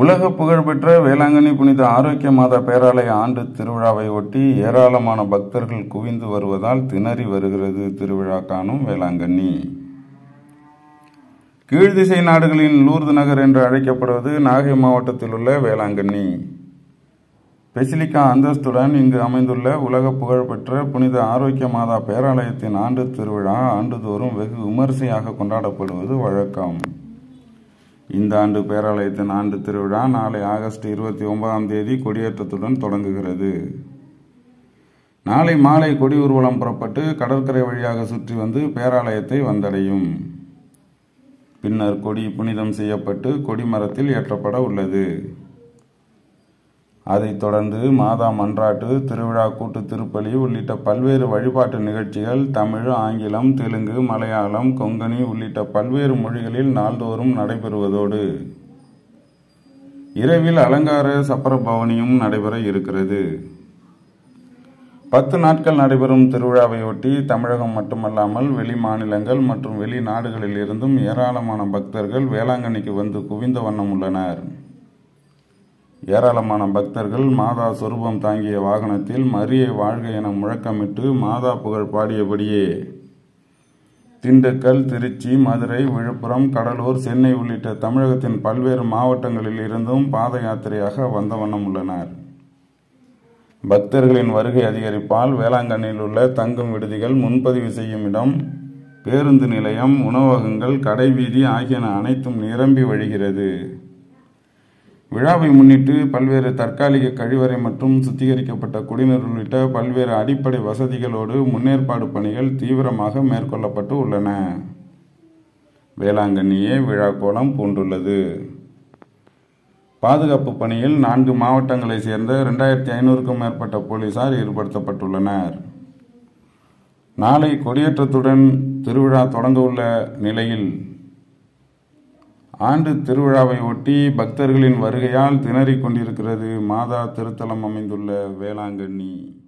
உலக புகழ்பெற்ற வேளாங்கண்ணி புனித ஆரோக்கிய மாதா பேராலய ஆண்டு திருவிழாவை ஒட்டி ஏராளமான பக்தர்கள் குவிந்து வருவதால் திணறி வருகிறது திருவிழா காணும் வேளாங்கண்ணி. கீழ்திசை நாடுகளின் லூர்து நகர் என்று அழைக்கப்படுவது நாகை மாவட்டத்தில் உள்ள வேளாங்கண்ணி. பெசிலிக்கா அந்தஸ்துடன் இங்கு அமைந்துள்ள உலக புகழ்பெற்ற புனித ஆரோக்கிய மாதா பேராலயத்தின் ஆண்டு திருவிழா ஆண்டுதோறும் வெகு விமரிசையாக கொண்டாடப்படுவது வழக்கம். இந்த ஆண்டு பேராலயத்தின் ஆண்டு திருவிழா நாளை ஆகஸ்ட் இருபத்தி ஒன்பதாம் தேதி கொடியேற்றத்துடன் தொடங்குகிறது. நாளை மாலை கொடி ஊர்வலம் புறப்பட்டு கடற்கரை வழியாக சுற்றி வந்து பேராலயத்தை வந்தடையும். பின்னர் கொடி புனிதம் செய்யப்பட்டு கொடிமரத்தில் ஏற்றப்பட உள்ளது. அதைத் தொடர்ந்து மாதா மன்றாட்டு திருவிழா கூட்டு திருப்பலி உள்ளிட்ட பல்வேறு வழிபாட்டு நிகழ்ச்சிகள் தமிழ் ஆங்கிலம் தெலுங்கு மலையாளம் கொங்கணி உள்ளிட்ட பல்வேறு மொழிகளில் நாள்தோறும் நடைபெறுவதோடு இரவில் அலங்கார சப்பர பவனியும் நடைபெற இருக்கிறது. பத்து நாட்கள் நடைபெறும் திருவிழாவையொட்டி தமிழகம் மட்டுமல்லாமல் வெளி மாநிலங்கள் மற்றும் வெளிநாடுகளில் இருந்தும் ஏராளமான பக்தர்கள் வேளாங்கண்ணிக்கு வந்து குவிந்த வண்ணம் உள்ளனர். ஏராளமான பக்தர்கள் மாதா சொரூபம் தாங்கிய வாகனத்தில் மரியை வாழ்க என முழக்கமிட்டு மாதா புகழ் பாடியபடியே திண்டுக்கல் திருச்சி மதுரை விழுப்புரம் கடலூர் சென்னை உள்ளிட்ட தமிழகத்தின் பல்வேறு மாவட்டங்களில் இருந்தும் பாத யாத்திரையாக வந்த வண்ணம் உள்ளனர். பக்தர்களின் வருகை அதிகரிப்பால் வேளாங்கண்ணியில் உள்ள தங்கும் விடுதிகள் முன்பதிவு செய்யும் இடம் பேருந்து நிலையம் உணவகங்கள் கடைவீதி ஆகியன அனைத்தும் நிரம்பி வழிகிறது. விழாவை முன்னிட்டு பல்வேறு தற்காலிக கழிவறை மற்றும் சுத்திகரிக்கப்பட்ட குடிநீர் உள்ளிட்ட பல்வேறு அடிப்படை வசதிகளோடு முன்னேற்பாடு பணிகள் தீவிரமாக மேற்கொள்ளப்பட்டு உள்ளன. வேளாங்கண்ணியே விழா கோலம் பூண்டுள்ளது. பாதுகாப்பு பணியில் நான்கு மாவட்டங்களை சேர்ந்த இரண்டாயிரத்தி ஐநூறுக்கும் மேற்பட்ட போலீசார் ஈடுபடுத்தப்பட்டுள்ளனர். நாளை கொடியேற்றத்துடன் திருவிழா தொடங்க உள்ள நிலையில் ஆண்டு திருவிழாவை ஒட்டி பக்தர்களின் வருகையால் திணறிக் கொண்டிருக்கிறது மாதா திருத்தலம் அமைந்துள்ள வேளாங்கண்ணி.